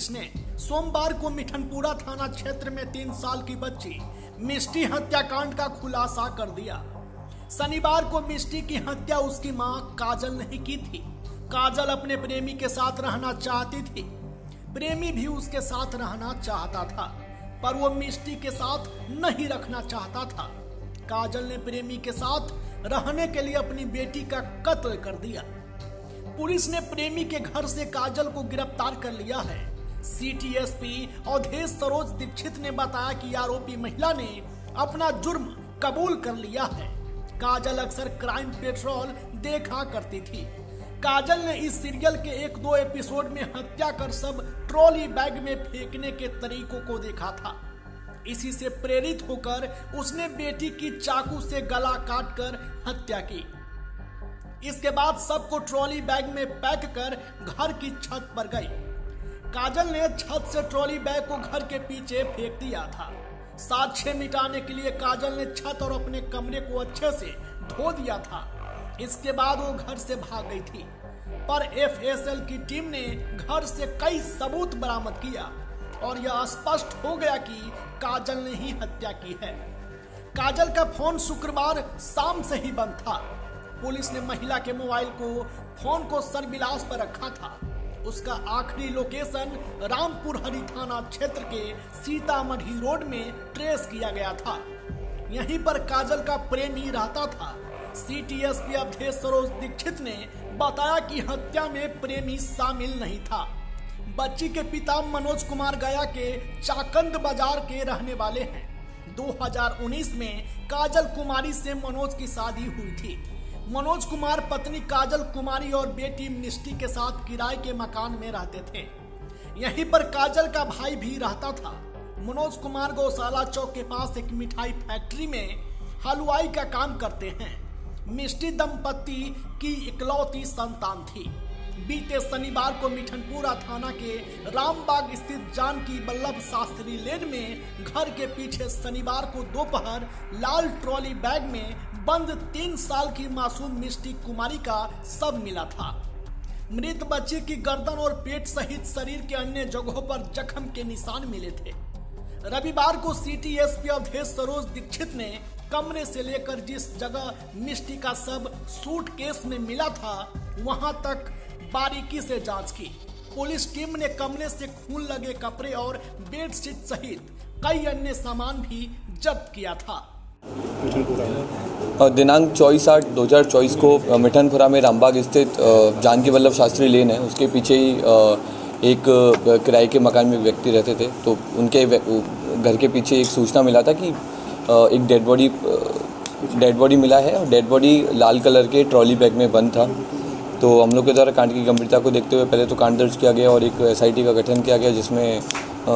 Police ने सोमवार को मिठनपुरा थाना क्षेत्र में तीन साल की बच्ची मिष्टी हत्याकांड का खुलासा कर दिया। शनिवार को मिष्टी की हत्या उसकी माँ काजल ने की थी। काजल अपने प्रेमी के साथ रहना चाहती थी। प्रेमी भी उसके साथ रहना चाहता था, पर वो मिष्टी के साथ नहीं रखना चाहता था। काजल ने प्रेमी के साथ रहने के लिए अपनी बेटी का कत्ल कर दिया। पुलिस ने प्रेमी के घर से काजल को गिरफ़्तार कर लिया है। सीटीएसपी अवधेश सरोज दीक्षित ने बताया कि आरोपी महिला ने अपना जुर्म कबूल कर लिया है। काजल अक्सर क्राइम पेट्रोल देखा करती थी। काजल ने इस सीरियल के एक दो एपिसोड में हत्या कर सब ट्रॉली बैग में फेंकने के तरीकों को देखा था। इसी से प्रेरित होकर उसने बेटी की चाकू से गला काट कर हत्या की। इसके बाद सबको ट्रॉली बैग में पैक कर घर की छत पर गई। काजल ने छत से ट्रॉली बैग को घर के पीछे फेंक दिया था। साक्ष्य मिटाने के लिए काजल ने छत और अपने कमरे को अच्छे से धो दिया था। इसके बाद वो घर से भाग गई थी। पर एफएसएल की टीम ने घर से कई सबूत बरामद किया और यह स्पष्ट हो गया कि काजल ने ही हत्या की है। काजल का फ़ोन शुक्रवार शाम से ही बंद था। पुलिस ने महिला के मोबाइल को फ़ोन को सरबिलास पर रखा था। उसका आखिरी लोकेशन रामपुर हरी थाना क्षेत्र के सीतामढ़ी रोड में ट्रेस किया गया था। यहीं पर काजल का प्रेमी रहता था। सीटीएसपी अवधेश सरोज दीक्षित ने बताया कि हत्या में प्रेमी शामिल नहीं था। बच्ची के पिता मनोज कुमार गया के चाकंद बाज़ार के रहने वाले हैं। 2019 में काजल कुमारी से मनोज की शादी हुई थी। मनोज कुमार, पत्नी काजल कुमारी और बेटी मिष्टी के साथ किराए के मकान में रहते थे। यहीं पर काजल का भाई भी रहता था। मनोज कुमार गौशाला चौक के पास एक मिठाई फैक्ट्री में हलवाई का काम करते हैं। मिष्टी दंपति की इकलौती संतान थी। बीते शनिवार को मिठनपुरा थाना के रामबाग स्थित जानकी बल्लभ शास्त्री लेन में घर के पीछे शनिवार को दोपहर लाल ट्रॉली बैग में बंद तीन साल की मासूम मिष्टी कुमारी का सब मिला था। मृत बच्चे की गर्दन और पेट सहित शरीर के अन्य जगहों पर जख्म के निशान मिले थे। रविवार को सिटी एसपी अवधेश सरोज दीक्षित ने कमरे से लेकर जिस जगह मिष्टी का सब सूट केस में मिला था, वहाँ तक बारीकी से जाँच की। पुलिस टीम ने कमरे से खून लगे कपड़े और बेडशीट सहित कई अन्य सामान भी जब्त किया था। दिनांक चौबीस आठ दो हज़ार चौबीस को मिठनपुरा में रामबाग स्थित जानकी वल्लभ शास्त्री लेन है। उसके पीछे ही एक किराए के मकान में व्यक्ति रहते थे। तो उनके घर के पीछे एक सूचना मिला था कि एक डेड बॉडी डेड बॉडी मिला है और डेड बॉडी लाल कलर के ट्रॉली बैग में बंद था। तो हम लोग के द्वारा कांड की गंभीरता को देखते हुए पहले तो कांड दर्ज किया गया और एक एसआईटी का गठन किया गया, जिसमें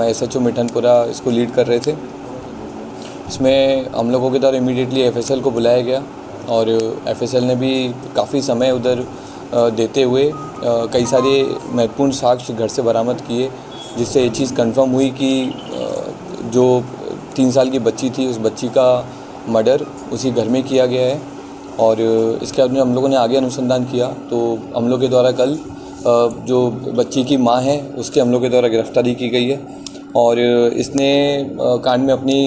एस एच मिठनपुरा इसको लीड कर रहे थे। इसमें हम लोगों के द्वारा इमीडिएटली एफएसएल को बुलाया गया और एफएसएल ने भी काफ़ी समय उधर देते हुए कई सारे महत्वपूर्ण साक्ष्य घर से बरामद किए, जिससे ये चीज़ कंफर्म हुई कि जो तीन साल की बच्ची थी, उस बच्ची का मर्डर उसी घर में किया गया है। और इसके बाद में हम लोगों ने आगे अनुसंधान किया तो हम लोग के द्वारा कल जो बच्ची की माँ है, उसके हम लोग के द्वारा गिरफ्तारी की गई है। और इसने कांड में अपनी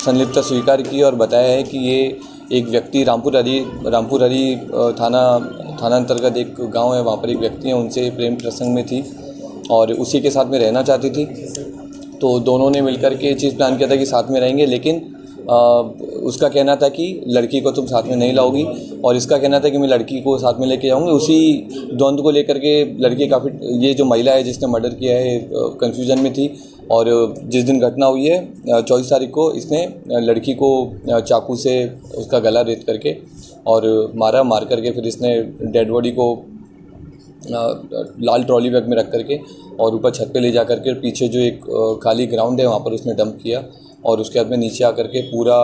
संलिप्तता स्वीकार की और बताया है कि ये एक व्यक्ति रामपुर हरी रामपुर हरी थाना थाना अंतर्गत एक गाँव है वहाँ पर एक व्यक्ति है उनसे प्रेम प्रसंग में थी और उसी के साथ में रहना चाहती थी। तो दोनों ने मिलकर के चीज़ प्लान किया था कि साथ में रहेंगे लेकिन आ, उसका कहना था कि लड़की को तुम साथ में नहीं लाओगी और इसका कहना था कि मैं लड़की को साथ में लेके जाऊँगी उसी द्वंद्व को लेकर के लड़की काफ़ी ये जो महिला है जिसने मर्डर किया है कन्फ्यूज़न में थी। और जिस दिन घटना हुई है, चौबीस तारीख को इसने लड़की को चाकू से उसका गला रेत करके और मारा, मार करके फिर इसने डेड बॉडी को लाल ट्रॉली बैग में रख करके और ऊपर छत पे ले जा करके पीछे जो एक खाली ग्राउंड है वहाँ पर उसने डंप किया और उसके बाद में नीचे आकर के पूरा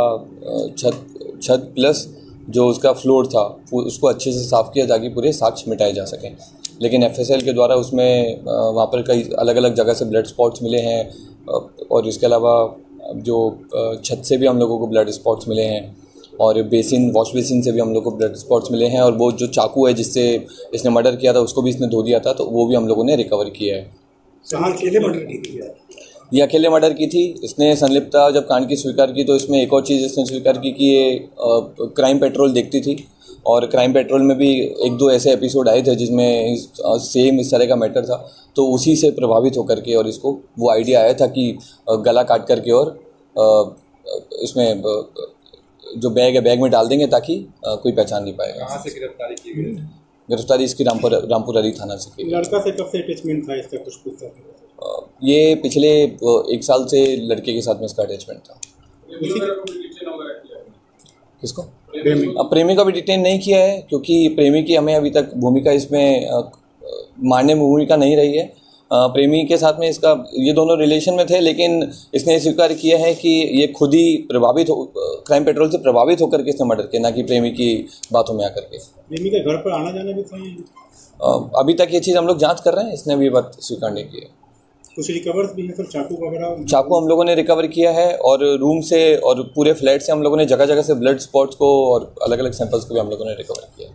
छत छत प्लस जो उसका फ्लोर था उसको अच्छे से साफ़ किया ताकि पूरे साक्ष मिटाए जा सकें। लेकिन एफएसएल के द्वारा उसमें वहाँ पर कई अलग अलग जगह से ब्लड स्पॉट्स मिले हैं और इसके अलावा जो छत से भी हम लोगों को ब्लड स्पॉट्स मिले हैं और बेसिन वॉश बेसिन से भी हम लोग को ब्लड स्पॉट्स मिले हैं और वो जो चाकू है जिससे इसने मर्डर किया था उसको भी इसने धो दिया था तो वो भी हम लोगों ने रिकवर किया है। अकेले मर्डर की थी ये अकेले मर्डर की थी इसने संलिप्तता जब कांड की स्वीकार की तो इसमें एक और चीज़ इसने स्वीकार की कि ये क्राइम पेट्रोल देखती थी और क्राइम पेट्रोल में भी एक दो ऐसे एपिसोड आए थे जिसमें इस, सेम इस तरह का मैटर था। तो उसी से प्रभावित होकर के और इसको वो आइडिया आया था कि गला काट करके और इसमें जो बैग है बैग में डाल देंगे ताकि कोई पहचान नहीं पाएगा। कहाँ से गिरफ्तारी की गई? गिरफ्तारी इसकी रामपुर रामपुर अली थाना से की लड़का से कब से अटैचमेंट था इसका? कुछ पूछता ये पिछले एक साल से लड़के के साथ में इसका अटैचमेंट था। किसको? प्रेमी। अब प्रेमी का भी डिटेन नहीं किया है क्योंकि प्रेमी की हमें अभी तक भूमिका इसमें मारने में भूमिका नहीं रही है। प्रेमी के साथ में इसका ये दोनों रिलेशन में थे लेकिन इसने स्वीकार किया है कि ये खुद ही प्रभावित हो क्राइम पेट्रोल से प्रभावित होकर के इसने मर्डर किया ना कि प्रेमी की बातों में आकर के। प्रेमी के घर पर आना जाना भी था अभी तक ये चीज़ हम लोग जाँच कर रहे हैं इसने अभी बात स्वीकार नहीं की है। कुछ रिकवर्स भी हैं सर चाकू वगैरह चाकू हम लोगों ने रिकवर किया है और रूम से और पूरे फ्लैट से हम लोगों ने जगह जगह से ब्लड स्पॉट्स को और अलग अलग सैंपल्स को भी हम लोगों ने रिकवर किया है।